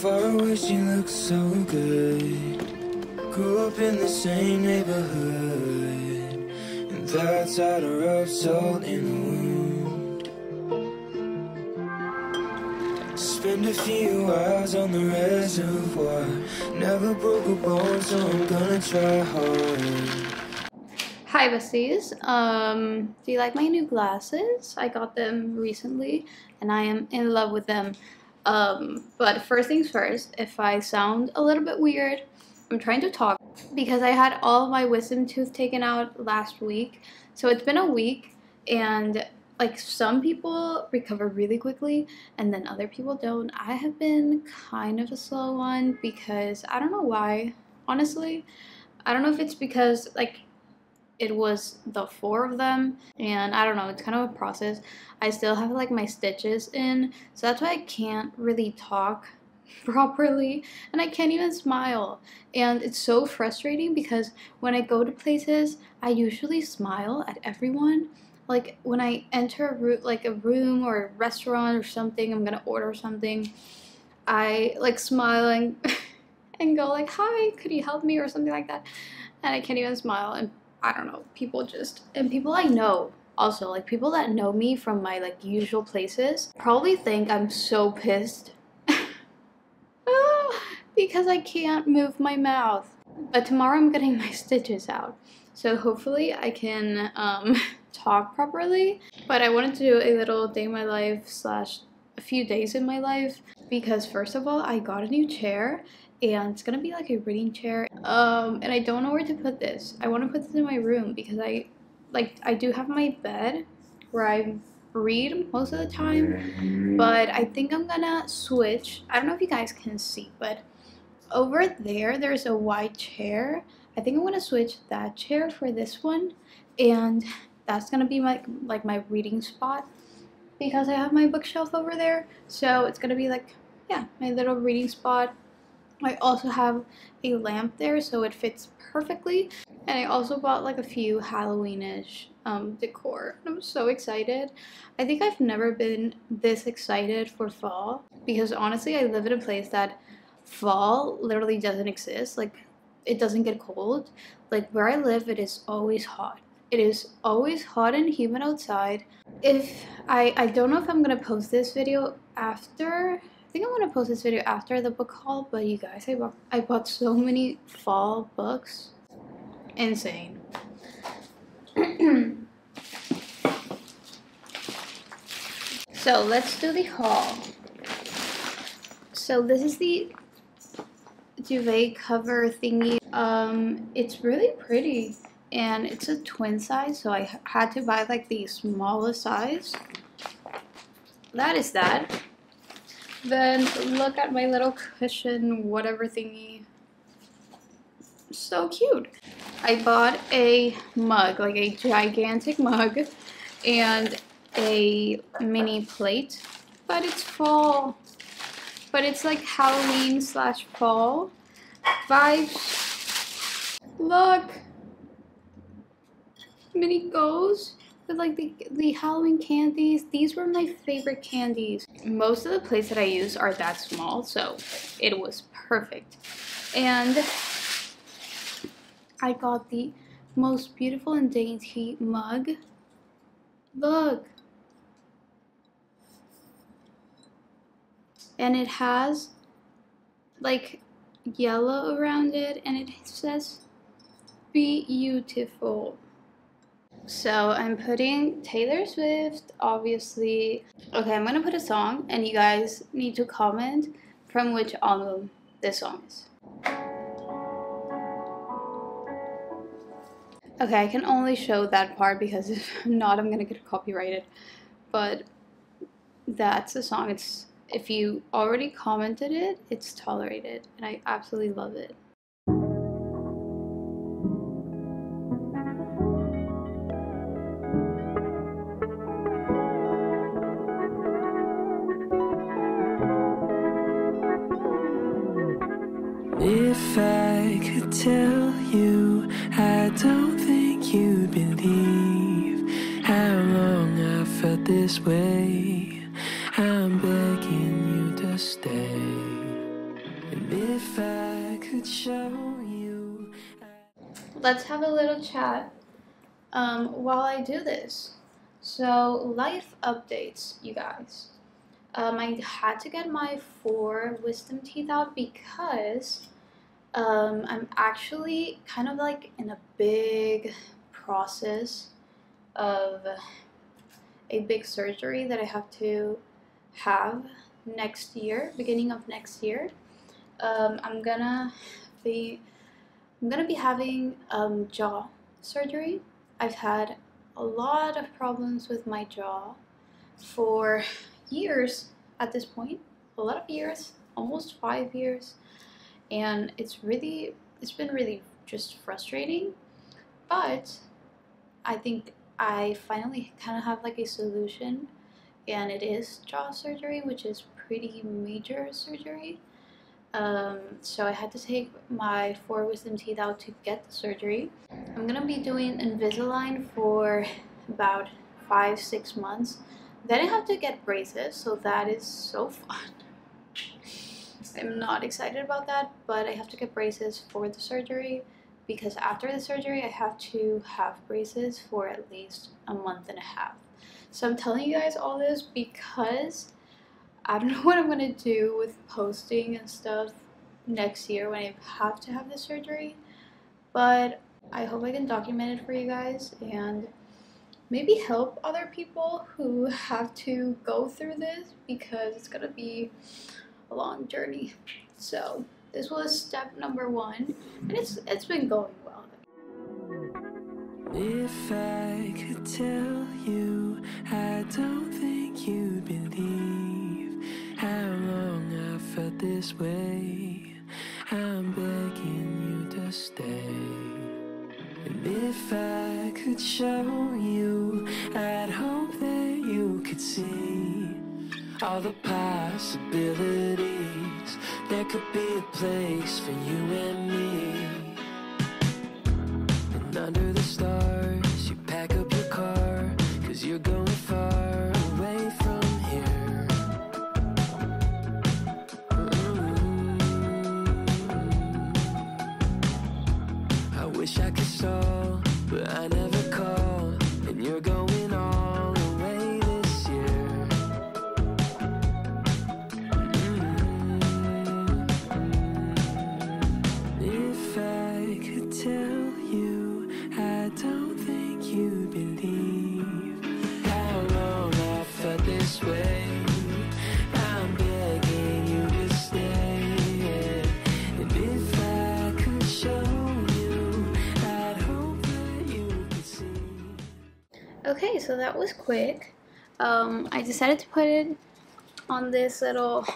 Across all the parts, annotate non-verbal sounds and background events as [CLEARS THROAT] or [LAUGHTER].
far away, she looks so good. Grew up in the same neighborhood, and that's how to rub salt in a wound. Spend a few hours on the reservoir. Never broke a bone, so I'm gonna try hard. Hi besties. Um, do you like my new glasses? I got them recently and I am in love with them. Um, but first things first, if I sound a little bit weird, I'm trying to talk because I had all my wisdom tooth taken out last week. So it's been a week and like some people recover really quickly and then other people don't. I have been kind of a slow one because I don't know why, honestly. I don't know if it's because like it was the four of them and I don't know, it's kind of a process. I still have like my stitches in, so that's why I can't really talk [LAUGHS] properly and I can't even smile. And it's so frustrating because when I go to places, I usually smile at everyone. Like when I enter a room, like a room or a restaurant or something, I'm gonna order something. I like smiling [LAUGHS] and go like, "Hi, could you help me?" or something like that, and I can't even smile. And I don't know, people just and people I know also like people that know me from my like usual places probably think I'm so pissed [LAUGHS] because I can't move my mouth. But tomorrow I'm getting my [LAUGHS] stitches out. So hopefully I can um, [LAUGHS] talk properly. But I wanted to do a little day in my life slash a few days in my life because first of all I got a new chair and it's gonna be like a reading chair. Um and i don't know where to put this. I want to put this in my room because i like i do have my bed where i read most of the time but i think i'm gonna switch. I don't know if you guys can see but over there there's a white chair. I think i'm gonna switch that chair for this one and that's gonna be my like my reading spot because i have my bookshelf over there. So it's gonna be like yeah my little reading spot I also have a lamp there so it fits perfectly. And I also bought like a few Halloweenish um, decor. I'm so excited. I think I've never been this excited for fall because honestly I live in a place that fall literally doesn't exist. Like it doesn't get cold. Like where I live it is always hot. It is always hot and humid outside. If I, I don't know if I'm gonna post this video after I think I want to post this video after the book haul, but you guys, I bought, I bought so many fall books. Insane. [CLEARS THROAT] so let's do the haul. So this is the duvet cover thingy. Um, it's really pretty and it's a twin size, so I had to buy like the smallest size. That is that. Then look at my little cushion, whatever thingy. So cute. I bought a mug, like a gigantic mug, and a mini plate, but it's fall. But it's like Halloween slash fall vibes. Look! Mini goes with like the, the Halloween candies. These were my favorite candies. Most of the plates that I use are that small, so it was perfect. And I got the most beautiful and dainty mug. Look. And it has like yellow around it and it says be beautiful. So I'm putting Taylor Swift, obviously. Okay, I'm gonna put a song and you guys need to comment from which album this song is. Okay, I can only show that part because [LAUGHS] if not, I'm gonna get copyrighted. But that's the song. It's if you already commented it, it's tolerate it, and I absolutely love it. Let's have a little chat um, while I do this. So, life updates, you guys. Um, I had to get my four wisdom teeth out because um, I'm actually kind of like in a big process of a big surgery that I have to have next year, beginning of next year. Um, I'm gonna be I'm gonna be having um, jaw surgery. I've had a lot of problems with my jaw for years at this point, a lot of years, almost five years, and it's really it's been really just frustrating. But I think I finally kind of have like a solution, and it is jaw surgery, which is pretty major surgery. Um, so I had to take my four wisdom teeth out to get the surgery. I'm gonna be doing Invisalign for about five, six months. Then I have to get braces, so that is so [LAUGHS] fun. I'm not excited about that, but I have to get braces for the surgery because after the surgery, I have to have braces for at least a month and a half. So I'm telling you guys all this because I don't [LAUGHS] know what I'm gonna do with posting and stuff next year when I have to have the surgery, but I hope I can document it for you guys and maybe help other people who [LAUGHS] have to go through this because it's gonna be a long journey. So this was step number one, and it's it's been going well. If I could tell you, show you, I'd hope that you could see all the possibilities. There could be a place for you and me. And under the stars, Okay, so that was quick. Um, I decided to put it on this little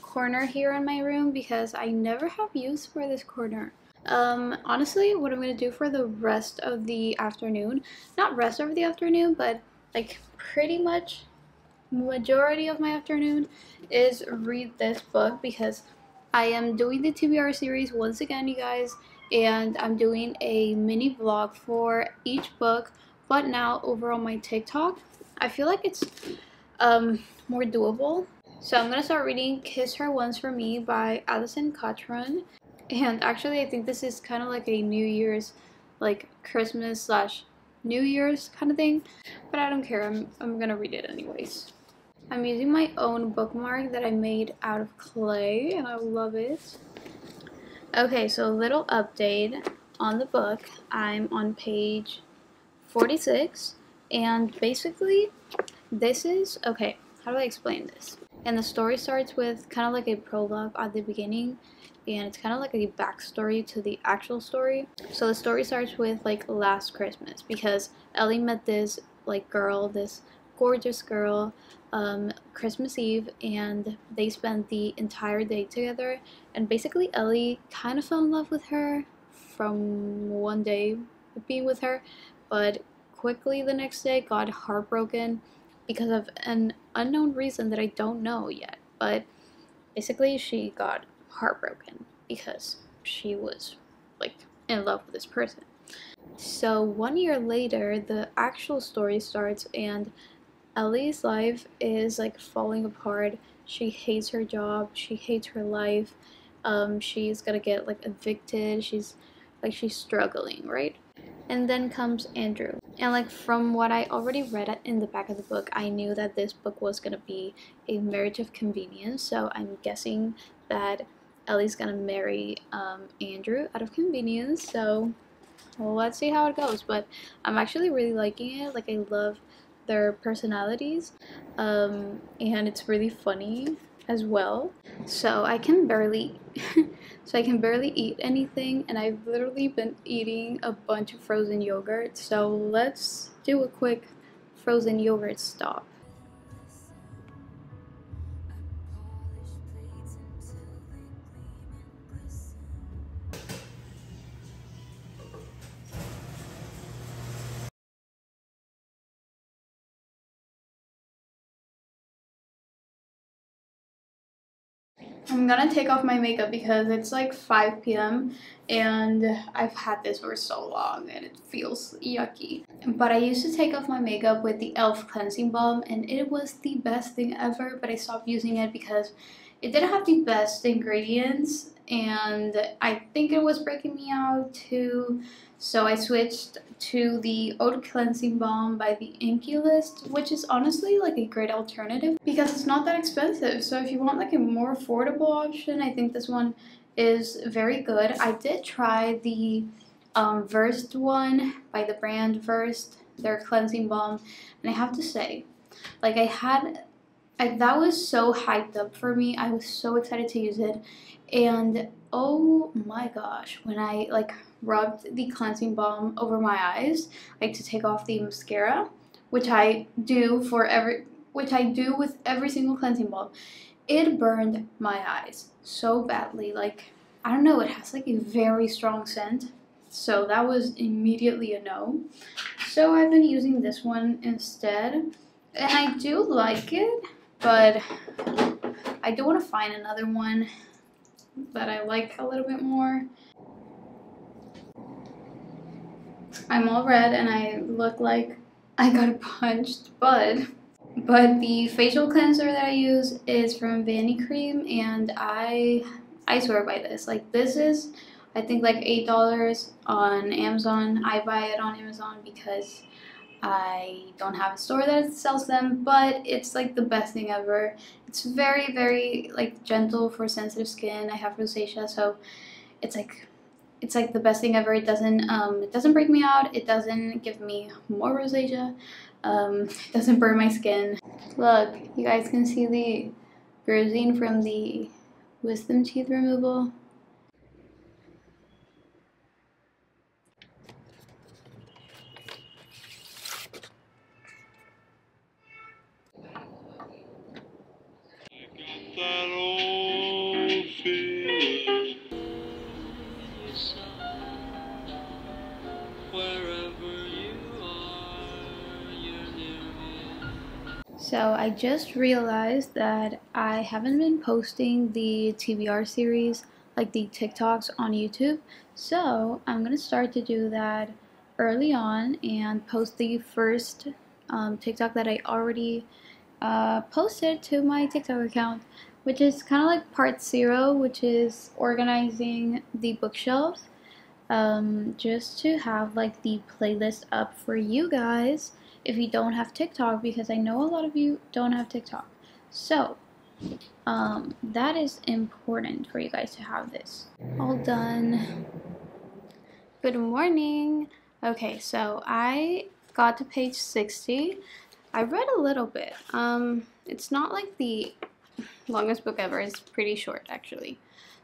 corner here in my room because I never have use for this corner. Um, honestly, what I'm gonna do for the rest of the afternoon, not rest of the afternoon, but like pretty much majority of my afternoon is read this book because I am doing the TBR series once again, you guys, and I'm doing a mini vlog for each book, but now over on my TikTok. I feel like it's um, more doable. So I'm gonna start reading Kiss Her Once for Me by Alison Cochrun. And actually, I think this is kind of like a New Year's, like Christmas slash New Year's kind of thing. But I don't care, I'm, I'm gonna read it anyways. I'm using my own bookmark that I made out of clay and I love it. Okay, so a little update on the book. I'm on page 46 and basically this is okay, how do I explain this? And the story starts with kind of like a prologue at the beginning and it's kind of like a backstory to the actual story. So the story starts with like last Christmas because Ellie met this like girl, this gorgeous girl, um, Christmas Eve, and they spent the entire day together. And basically, Ellie kind of fell in love with her from one day being with her, but quickly the next day got heartbroken because of an unknown reason that I don't know yet. But basically, she got heartbroken because she was like in love with this person. So one year later, the actual story starts, and Ellie's life is like falling apart. She hates her job, she hates her life, um, she's gonna get like evicted. She's like she's struggling, right? And then comes Andrew. And like from what I already read in the back of the book, I knew that this book was gonna be a marriage of convenience. So I'm guessing that Ellie's gonna marry um, Andrew out of convenience. So well, let's see how it goes. But I'm actually really liking it. Like I love their personalities, um, and it's really funny as well. So I can barely, [LAUGHS] so I can barely eat anything, and I've literally been eating a bunch of frozen yogurt. So let's do a quick frozen yogurt stop. I'm gonna take off my makeup because it's like 5 p.m. and I've had this for so long and it feels yucky. But I used to take off my makeup with the e.l.f. cleansing balm and it was the best thing ever but I stopped using it because it didn't have the best ingredients and I think it was breaking me out too so I switched to the Oat Cleansing Balm by the INKEY List, which is honestly like a great alternative because it's not that expensive. So if you want like a more affordable option, I think this one is very good. I did try the um, Versed one by the brand Versed, their cleansing balm, and I have to say, like I had, I, that was so hyped up for me. I was so excited to use it, and oh my gosh, when I like rubbed the cleansing balm over my eyes, like to take off the mascara, which I do for every, which I do with every single cleansing balm. It burned my eyes so badly. Like, I don't know, it has like a very strong scent. So that was immediately a no. So I've been using this one instead. And I do like it, but I do want to find another one that I like a little bit more. I'm all red and I look like I got a [LAUGHS] punched, but but the facial cleanser that I use is from Vanicream and I I swear by this. Like this is I think like eight dollars on Amazon. I buy it on Amazon because I don't have a store that sells them, but it's like the best thing ever. It's very, very like gentle for sensitive skin. I have rosacea, so it's like it's like the best thing ever. It doesn't um, it doesn't break me out. It doesn't give me more rosacea. Um, [LAUGHS] it doesn't burn my skin. Look, you guys can see the bruising from the wisdom teeth removal. So I just realized that I haven't been posting the TBR series, like the TikToks on YouTube. So I'm going to start to do that early on and post the first um, TikTok that I already uh, posted to my TikTok account, which is kind of like part zero, which is organizing the bookshelves. Um, just to have like the playlist up for you guys if you don't have TikTok because I know a lot of you don't have TikTok. So, um, that is important for you guys to have this. All done. Good morning. Okay, so I got to page 60. I read a little bit. Um, it's not like the longest book ever. It's pretty short, actually.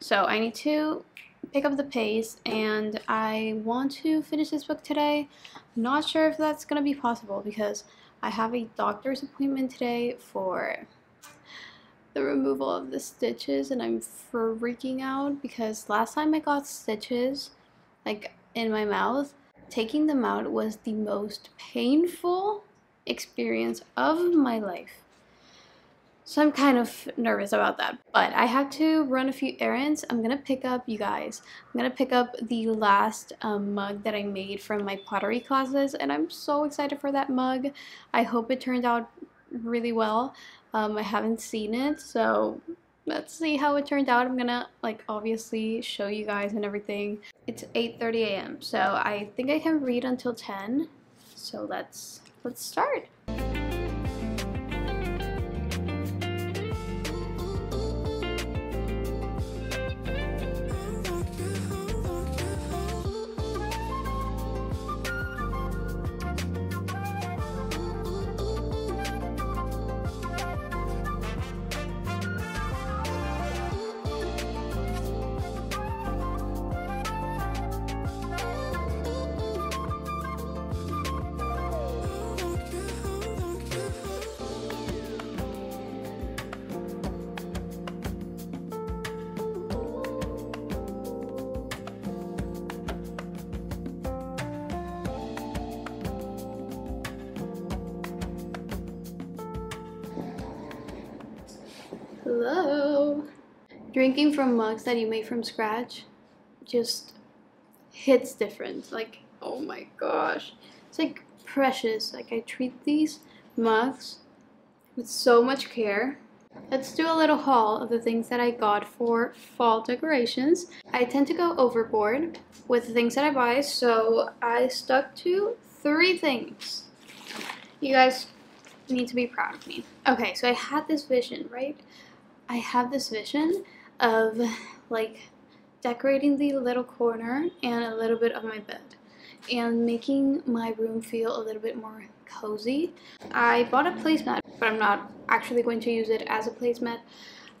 So I need to pick up the pace and I want to finish this book today. I'm not sure if that's going to be possible because I have a doctor's appointment today for the removal of the stitches and I'm freaking out because last time I got stitches like in my mouth, taking them out was the most painful experience of my life. So I'm kind of nervous about that. But I have to run a few errands. I'm to pick up, you guys, I'm to pick up the last um, mug that I made from my pottery classes. And I'm so excited for that mug. I hope it turned out really well. Um, I haven't seen it, so let's see how it turned out. I'm gonna like obviously show you guys and everything. It's 8:30 a.m. So I think I can read until 10. So let's let's start. Hello. Drinking from mugs that you made from scratch just hits different. Like, oh my gosh. It's like precious. Like, I treat these mugs with so much care. Let's do a little haul of the things that I got for fall decorations. I tend to go overboard with the things that I buy, so I stuck to three things. You guys need to be proud of me. Okay, so I had this vision, right? I have this vision of like decorating the little corner and a little bit of my bed and making my room feel a little bit more cozy. I bought a placemat, but I'm not actually going to use it as a placemat.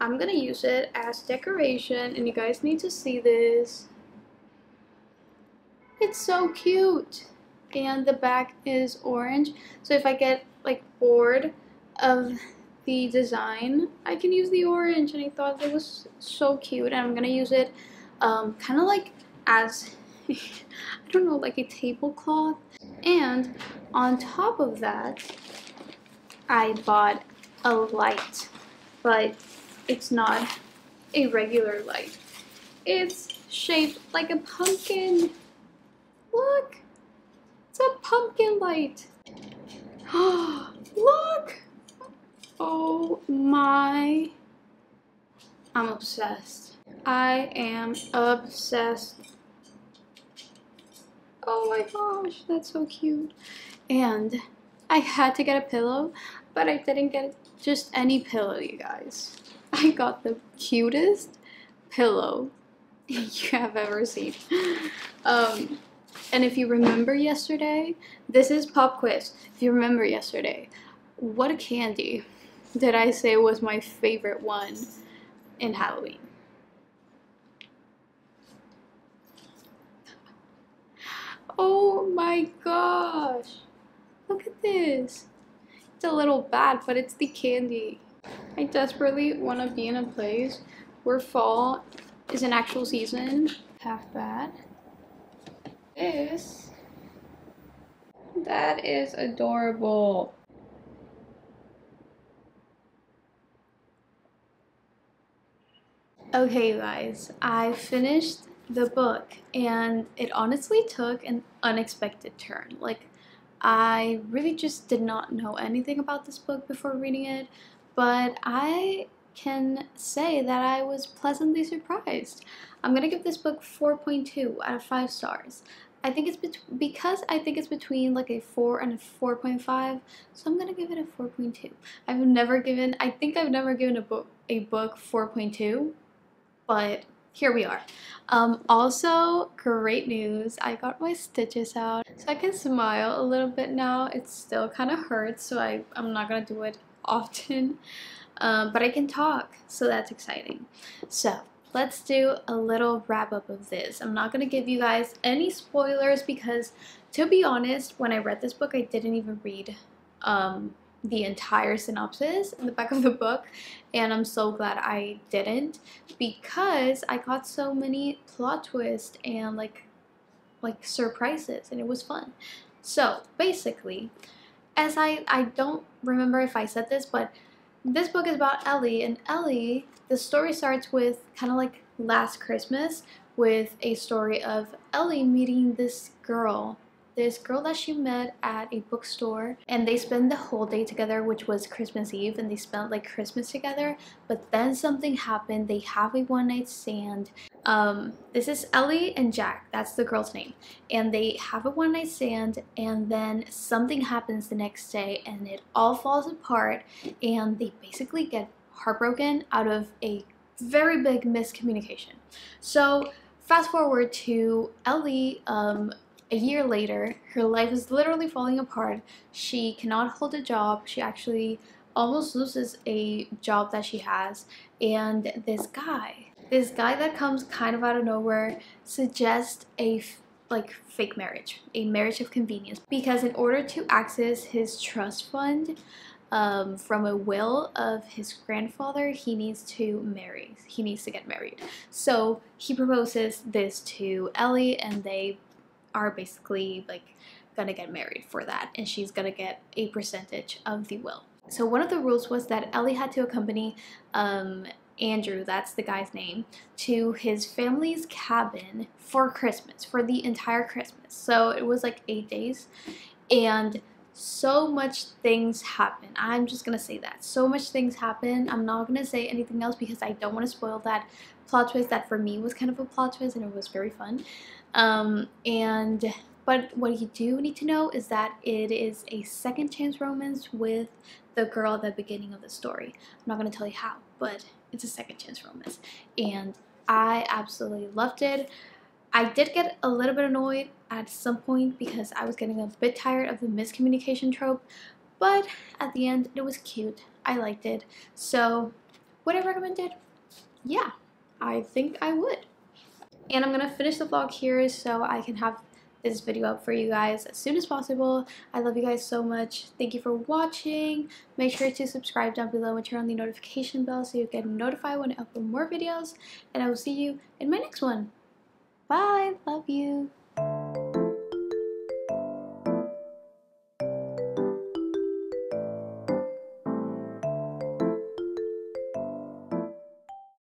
I'm gonna use it as decoration and you guys need to see this. It's so cute. And the back is orange. So if I get like bored of the design, I can use the orange and I thought it was so cute and I'm gonna use it um, kind of like as, [LAUGHS] I don't know, like a tablecloth. And on top of that, I bought a light, but it's not a regular light. It's shaped like a pumpkin. Look, it's a pumpkin light. [GASPS] Look! Oh my. I'm obsessed. I am obsessed. Oh my gosh, that's so cute. And I had to get a pillow, but I didn't get just any pillow, you guys. I got the cutest pillow [LAUGHS] you have ever seen. Um, and if you remember yesterday, this is pop quiz. If you remember yesterday, what a candy did I say was my favorite one in Halloween? Oh my gosh! Look at this! It's a little bad, but it's the candy. I desperately want to be in a place where fall is an actual season. Half bad. This. That is adorable. Okay, guys, I finished the book and it honestly took an unexpected turn. Like, I really just did not know anything about this book before reading it, but I can say that I was pleasantly surprised. I'm gonna give this book 4.2 out of 5 stars. I think it's because I think it's between like a 4 and a 4.5, so I'm gonna give it a 4.2. I've never given, I think I've never given a book a book 4.2 but here we are. Um, also, great news, I got my stitches out. So I can smile a little bit now. It still kind of hurts, so I, I'm not going to do it [LAUGHS] often. Um, but I can talk, so that's exciting. So, let's do a little wrap up of this. I'm not going to give you guys any spoilers because, to be honest, when I read this book, I didn't even read um, the entire synopsis in the back of the book and I'm so glad I didn't because I got so many plot twists and like like surprises and it was fun. So basically, as I, I don't remember if I said this, but this book is about Ellie and Ellie, the story starts with kind of like last Christmas with a story of Ellie meeting this girl this girl that she met at a bookstore and they spend the whole day together which was Christmas Eve and they spent like Christmas together. But then something happened. They have a one night stand. Um, this is Ellie and Jack. That's the girl's name. And they have a one night stand and then something happens the next day and it all falls apart and they basically get heartbroken out of a very big miscommunication. So fast forward to Ellie um, a year later, her life is literally falling apart. She cannot hold a job. She actually almost loses a job that she has. And this guy, this guy that comes kind of out of nowhere, suggests a like fake marriage, a marriage of convenience. Because in order to access his trust fund, um, from a will of his grandfather, he needs to marry. He needs to get married. So he proposes this to Ellie, and they are basically like gonna get married for that, and she's gonna get a percentage of the will. So one of the rules was that Ellie had to accompany um, Andrew, that's the guy's name, to his family's cabin for Christmas, for the entire Christmas. So it was like eight days, and so much things happen. I'm just gonna say that. So much things happen. I'm not gonna say anything else because I don't want to spoil that plot twist that for me was kind of a plot twist and it was very fun. Um, and but what you do need to know is that it is a second chance romance with the girl at the beginning of the story. I'm not gonna tell you how, but it's a second chance romance, and I absolutely loved it. I did get a little bit annoyed at some point because I was getting a bit tired of the miscommunication trope, but at the end it was cute. I liked it. So would I recommend it? Yeah, I think I would. And I'm gonna finish the vlog here so I can have this video up for you guys as soon as possible. I love you guys so much. Thank you for watching. Make sure to subscribe down below and turn on the notification bell so you get notified when I upload more videos. And I will see you in my next one. Bye. Love you.